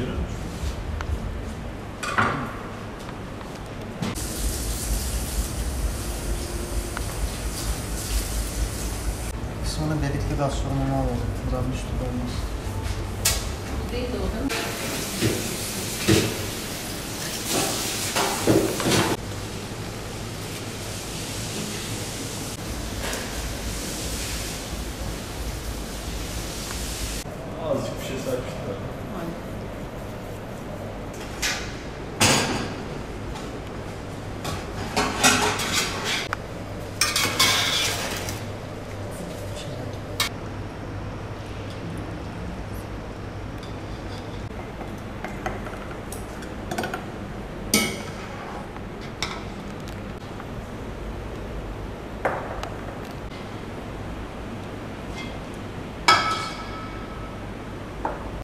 Sonra delikli gastronomi alalım. Buradan müslük olmaz. Değil azıcık bir şey serpiştiler.